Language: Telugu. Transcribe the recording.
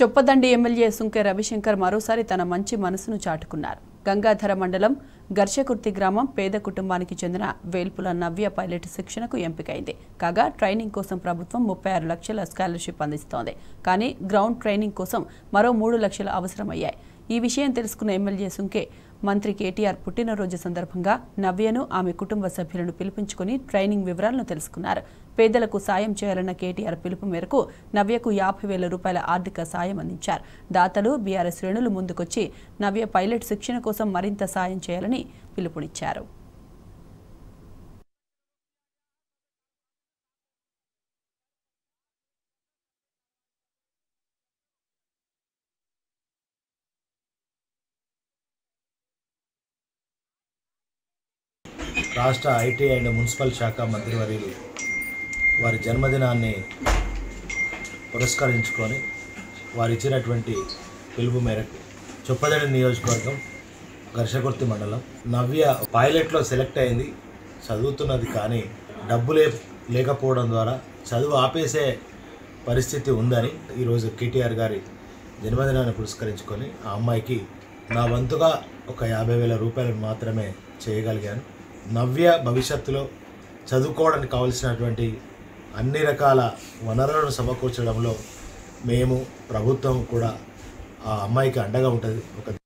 చొప్పదండి ఎమ్మెల్యే సుంకె రవిశంకర్ మరోసారి తన మంచి మనసును చాటుకున్నారు. గంగాధర మండలం గర్షకుర్తి గ్రామం పేద కుటుంబానికి చెందిన వేల్పుల నవ్య పైలట్ శిక్షణకు ఎంపికైంది. కాగా ట్రైనింగ్ కోసం ప్రభుత్వం ముప్పై ఆరు లక్షల స్కాలర్షిప్ అందిస్తోంది. కానీ గ్రౌండ్ ట్రైనింగ్ కోసం మరో మూడు లక్షలు అవసరమయ్యాయి. ఈ విషయం తెలుసుకున్న ఎమ్మెల్యే సుంకే మంత్రి కేటీఆర్ పుట్టినరోజు సందర్భంగా నవ్యను ఆమె కుటుంబ సభ్యులను పిలిపించుకుని ట్రైనింగ్ వివరాలను తెలుసుకున్నారు. పేదలకు సాయం చేయాలన్న కేటీఆర్ పిలుపు మేరకు నవ్యకు యాభై వేల రూపాయల ఆర్థిక సాయం అందించారు. దాతలు బీఆర్ఎస్ శ్రేణులు ముందుకొచ్చి నవ్య పైలట్ శిక్షణ కోసం మరింత సాయం చేయాలని పిలుపునిచ్చారు. రాష్ట్ర ఐటీ అండ్ మున్సిపల్ శాఖ మంత్రివర్యులు వారి జన్మదినాన్ని పురస్కరించుకొని వారు ఇచ్చినటువంటి పిలుపు మేరకు చొప్పదడి నియోజకవర్గం ఘర్షకుర్తి మండలం. నవ్య పైలట్లో సెలెక్ట్ అయింది. చదువుతున్నది కానీ డబ్బు లే లేకపోవడం ద్వారా చదువు ఆపేసే పరిస్థితి ఉందని ఈరోజు కేటీఆర్ గారి జన్మదినాన్ని పురస్కరించుకొని ఆ అమ్మాయికి నా వంతుగా ఒక యాభై వేల రూపాయలు మాత్రమే చేయగలిగాను. నవ్య భవిష్యత్తులో చదువుకోవడానికి కావలసినటువంటి అన్ని రకాల వనరులను సమకూర్చడంలో మేము ప్రభుత్వం కూడా ఆ అమ్మాయికి అండగా ఉంటుంది. ఒక